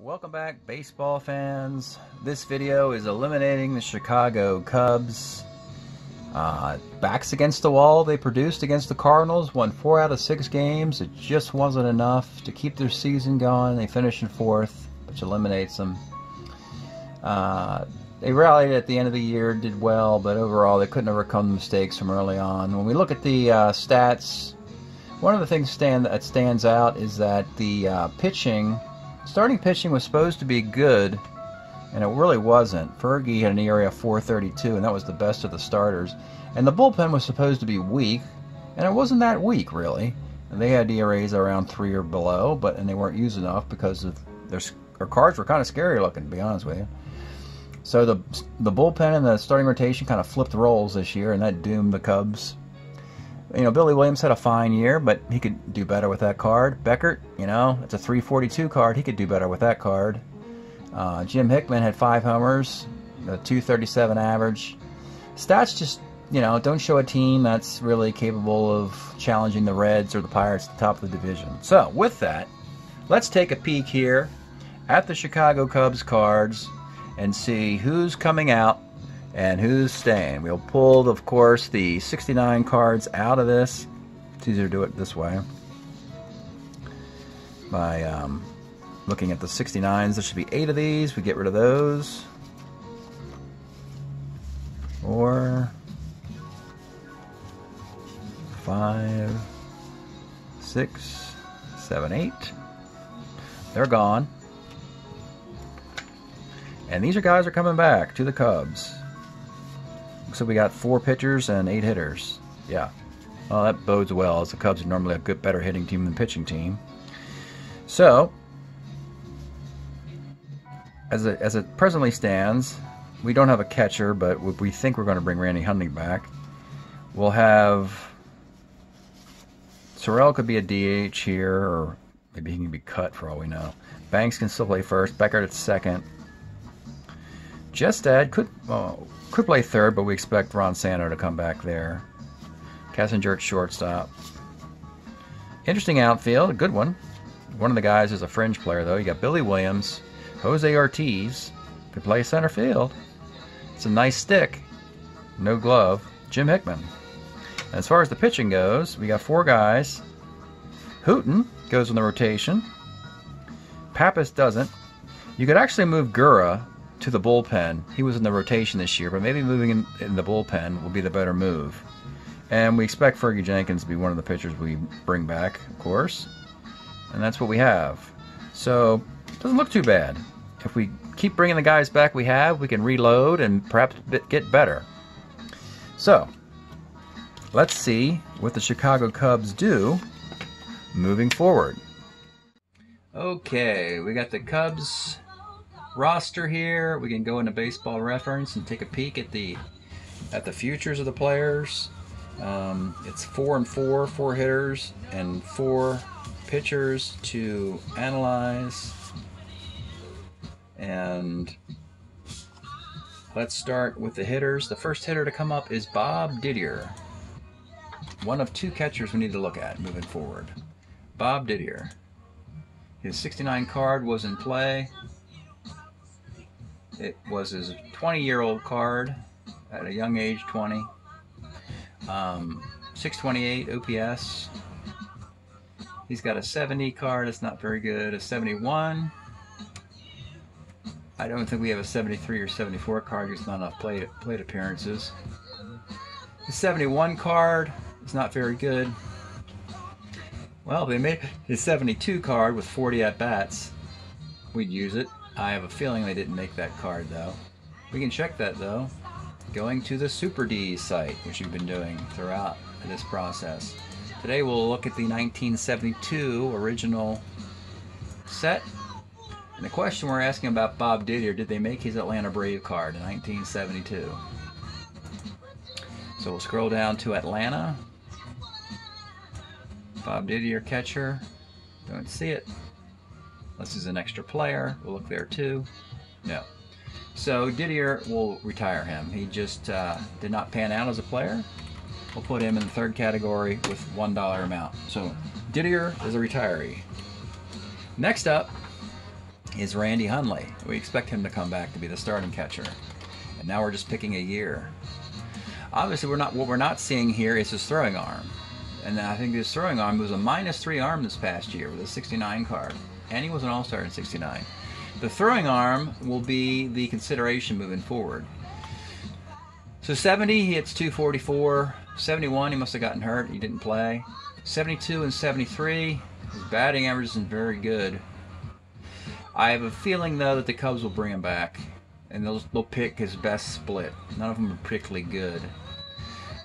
Welcome back, baseball fans. This video is eliminating the Chicago Cubs. Uh, backs against the wall, they produced against the Cardinals, won four out of six games. It just wasn't enough to keep their season going. They finished in fourth, which eliminates them. Uh, they rallied at the end of the year, did well, but overall they couldn't overcome the mistakes from early on. When we look at the uh, stats, one of the things stand, that stands out is that the uh, pitching Starting pitching was supposed to be good, and it really wasn't. Fergie had an ERA of 432, and that was the best of the starters. And the bullpen was supposed to be weak, and it wasn't that weak, really. And they had ERAs around three or below, but and they weren't used enough because of their, their cards were kind of scary looking, to be honest with you. So the the bullpen and the starting rotation kind of flipped roles this year, and that doomed the Cubs you know, Billy Williams had a fine year, but he could do better with that card. Beckert, you know, it's a 342 card. He could do better with that card. Uh, Jim Hickman had five homers, a 237 average. Stats just, you know, don't show a team that's really capable of challenging the Reds or the Pirates at the top of the division. So, with that, let's take a peek here at the Chicago Cubs cards and see who's coming out and who's staying. We'll pull, of course, the 69 cards out of this. It's easier to do it this way. By um, looking at the 69s, there should be eight of these. We get rid of those. Four, five, six, seven, eight. They're gone. And these are guys are coming back to the Cubs. So we got four pitchers and eight hitters. Yeah. Well, that bodes well, as the Cubs are normally a good, better hitting team than pitching team. So, as it, as it presently stands, we don't have a catcher, but we think we're going to bring Randy Hundley back. We'll have Sorrell could be a DH here, or maybe he can be cut for all we know. Banks can still play first. Beckert at second. Jestadt could. Oh, could play third, but we expect Ron Santo to come back there. Kessinger at shortstop. Interesting outfield, a good one. One of the guys is a fringe player, though. You got Billy Williams, Jose Ortiz, could play center field. It's a nice stick, no glove. Jim Hickman. As far as the pitching goes, we got four guys. Hooton goes in the rotation. Pappas doesn't. You could actually move Gura to the bullpen. He was in the rotation this year, but maybe moving in, in the bullpen will be the better move. And we expect Fergie Jenkins to be one of the pitchers we bring back, of course. And that's what we have. So, doesn't look too bad. If we keep bringing the guys back we have, we can reload and perhaps get better. So, let's see what the Chicago Cubs do moving forward. Okay, we got the Cubs roster here. We can go into baseball reference and take a peek at the at the futures of the players. Um, it's four and four, four hitters and four pitchers to analyze. And let's start with the hitters. The first hitter to come up is Bob Didier. One of two catchers we need to look at moving forward. Bob Didier. His 69 card was in play. It was his 20 year old card at a young age 20. Um, 628 OPS. He's got a 70 card, it's not very good. A 71. I don't think we have a 73 or 74 card, there's not enough plate, plate appearances. The 71 card is not very good. Well, they made his 72 card with 40 at bats. We'd use it. I have a feeling they didn't make that card though. We can check that though. Going to the Super D site, which we've been doing throughout this process. Today we'll look at the 1972 original set. And the question we're asking about Bob Didier, did they make his Atlanta Brave card in 1972? So we'll scroll down to Atlanta. Bob Didier catcher. Don't see it. Unless he's an extra player. We'll look there too. No. So Didier will retire him. He just uh, did not pan out as a player. We'll put him in the third category with $1 amount. So Didier is a retiree. Next up, is Randy Hundley. We expect him to come back to be the starting catcher. And now we're just picking a year. Obviously, we're not. What we're not seeing here is his throwing arm, and I think his throwing arm was a minus three arm this past year with a 69 card, and he was an All-Star in 69. The throwing arm will be the consideration moving forward. So 70, he hits 244. 71, he must have gotten hurt. He didn't play. 72 and 73, his batting average isn't very good. I have a feeling though that the Cubs will bring him back, and they'll they'll pick his best split. None of them are particularly good.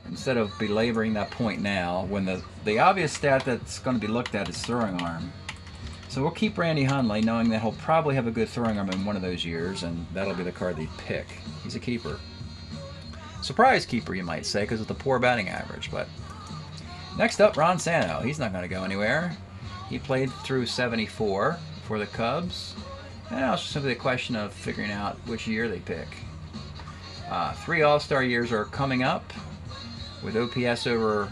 Instead of belaboring that point now, when the the obvious stat that's going to be looked at is throwing arm. So we'll keep Randy Hundley, knowing that he'll probably have a good throwing arm in one of those years, and that'll be the card they pick. He's a keeper. Surprise keeper, you might say, because of the poor batting average. But next up, Ron Santo. He's not going to go anywhere. He played through 74 for the Cubs. And now it's simply a question of figuring out which year they pick. Uh, three All Star years are coming up with OPS over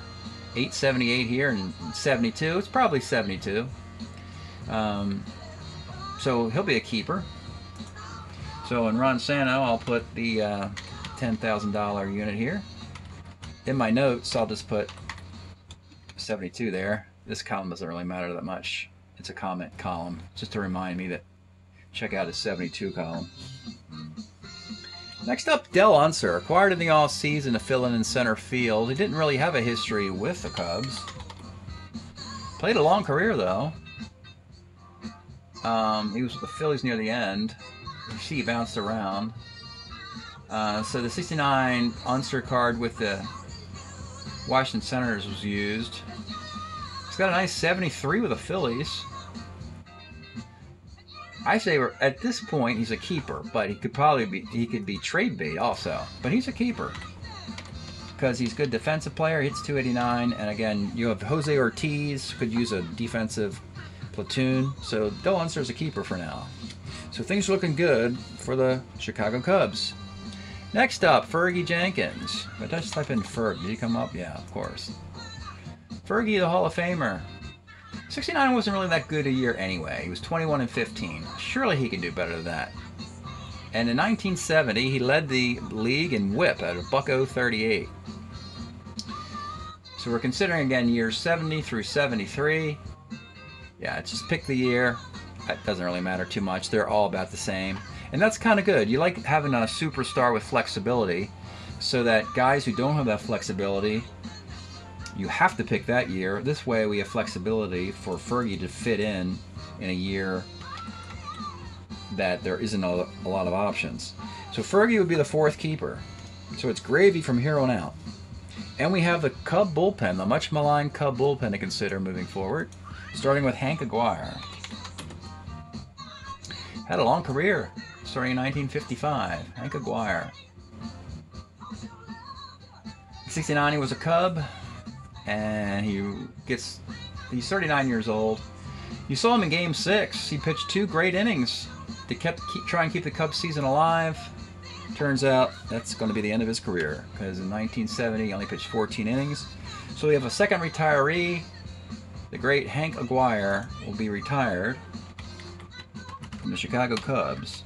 878 here and 72. It's probably 72. Um, so he'll be a keeper. So in Ron Santo, I'll put the uh, $10,000 unit here. In my notes, I'll just put 72 there. This column doesn't really matter that much. It's a comment column, just to remind me that check out his 72 column. Next up, Del Unser, acquired in the off season to fill in in center field. He didn't really have a history with the Cubs. Played a long career though. Um, he was with the Phillies near the end. You see, he bounced around. Uh, so the 69 Unser card with the Washington Senators was used. He's got a nice 73 with the Phillies. I say at this point he's a keeper, but he could probably be he could be trade bait also. But he's a keeper because he's a good defensive player. Hits 289, and again you have Jose Ortiz could use a defensive platoon. So Del Unser is a keeper for now. So things are looking good for the Chicago Cubs. Next up, Fergie Jenkins. But I just type in Ferg, did he come up? Yeah, of course. Fergie, the Hall of Famer. 69 wasn't really that good a year anyway. He was 21 and 15. Surely he can do better than that. And in 1970, he led the league in whip at a buck 38. So we're considering again years 70 through 73. Yeah, just pick the year. That doesn't really matter too much. They're all about the same. And that's kind of good. You like having a superstar with flexibility so that guys who don't have that flexibility, you have to pick that year. This way we have flexibility for Fergie to fit in in a year that there isn't a, a lot of options. So Fergie would be the fourth keeper. So it's gravy from here on out. And we have the Cub bullpen, the much maligned Cub bullpen to consider moving forward, starting with Hank Aguirre. Had a long career, starting in 1955. Hank Aguirre. 69, he was a Cub, and he gets, he's 39 years old. You saw him in Game 6. He pitched two great innings to kept, keep, try and keep the Cubs season alive. Turns out that's going to be the end of his career, because in 1970 he only pitched 14 innings. So we have a second retiree. The great Hank Aguirre will be retired from the Chicago Cubs.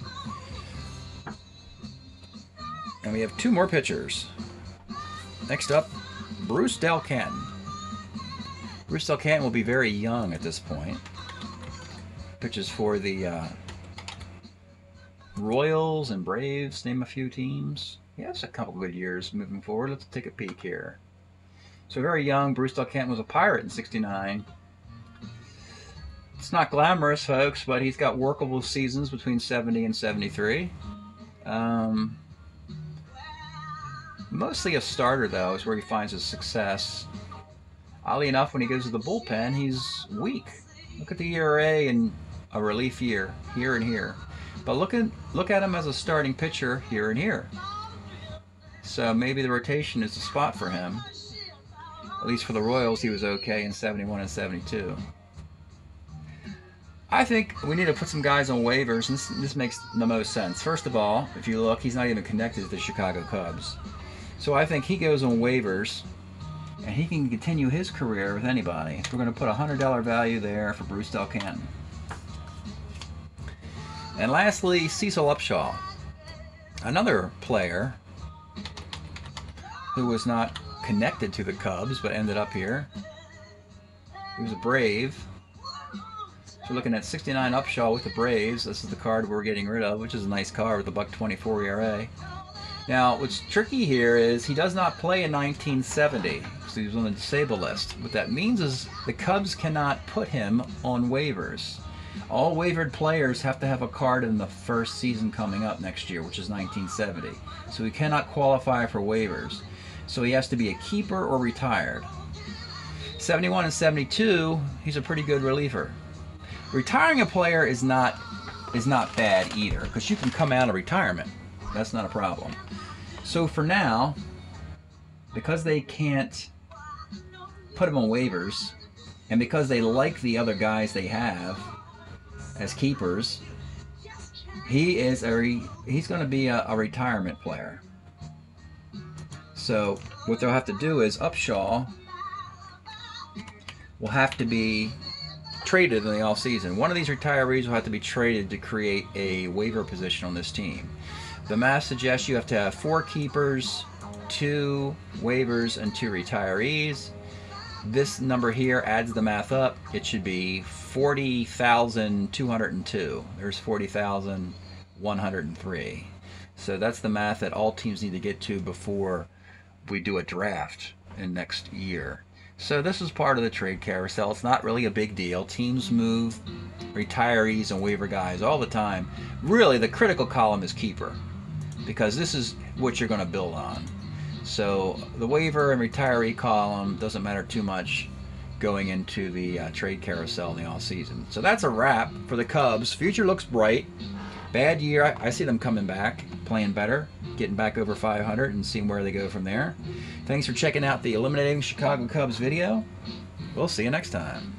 And we have two more pitchers. Next up, Bruce Dal Canton. Bruce Dal Canton will be very young at this point. Pitches for the uh, Royals and Braves, name a few teams. He has a couple good years moving forward. Let's take a peek here. So very young, Bruce Dal Canton was a Pirate in 69. It's not glamorous, folks, but he's got workable seasons between 70 and 73. Um, Mostly a starter, though, is where he finds his success. Oddly enough, when he goes to the bullpen, he's weak. Look at the ERA in a relief year, here and here. But look at look at him as a starting pitcher here and here. So maybe the rotation is the spot for him. At least for the Royals, he was okay in 71 and 72. I think we need to put some guys on waivers, and this, this makes the most sense. First of all, if you look, he's not even connected to the Chicago Cubs. So I think he goes on waivers and he can continue his career with anybody. We're going to put a $100 value there for Bruce Dal Canton. And lastly, Cecil Upshaw, another player who was not connected to the Cubs but ended up here. He was a Brave. So we're looking at 69 Upshaw with the Braves. This is the card we're getting rid of, which is a nice card with a buck 24 ERA. Now, what's tricky here is he does not play in 1970, so he's on the disabled list. What that means is the Cubs cannot put him on waivers. All waivered players have to have a card in the first season coming up next year, which is 1970. So he cannot qualify for waivers. So he has to be a keeper or retired. 71 and 72, he's a pretty good reliever. Retiring a player is not is not bad either because you can come out of retirement. That's not a problem. So for now, because they can't put him on waivers, and because they like the other guys they have as keepers, he is a he's going to be a, a retirement player. So what they'll have to do is Upshaw will have to be traded in the off season. One of these retirees will have to be traded to create a waiver position on this team. The math suggests you have to have four keepers, two waivers, and two retirees. This number here adds the math up. It should be 40,202. There's 40,103. So that's the math that all teams need to get to before we do a draft in next year. So this is part of the trade carousel. It's not really a big deal. Teams move retirees and waiver guys all the time. Really, the critical column is keeper because this is what you're going to build on. So the waiver and retiree column doesn't matter too much going into the uh, trade carousel in the off season. So that's a wrap for the Cubs. Future looks bright. Bad year. I, I see them coming back, playing better, getting back over 500, and seeing where they go from there. Thanks for checking out the Eliminating Chicago Cubs video. We'll see you next time.